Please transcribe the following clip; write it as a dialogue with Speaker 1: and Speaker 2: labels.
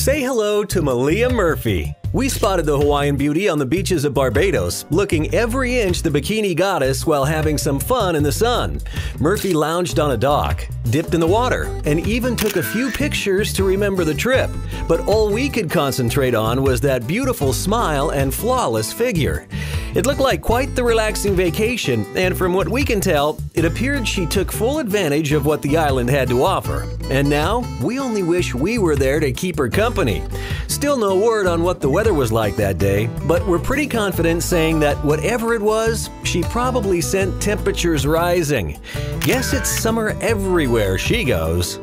Speaker 1: Say hello to Malia Murphey. We spotted the Hawaiian beauty on the beaches of Barbados, looking every inch the bikini goddess while having some fun in the sun. Murphey lounged on a dock, dipped in the water, and even took a few pictures to remember the trip. But all we could concentrate on was that beautiful smile and flawless figure. It looked like quite the relaxing vacation, and from what we can tell, it appeared she took full advantage of what the island had to offer. And now, we only wish we were there to keep her company. Still no word on what the weather was like that day, but we're pretty confident saying that whatever it was, she probably sent temperatures rising. Guess it's summer everywhere she goes.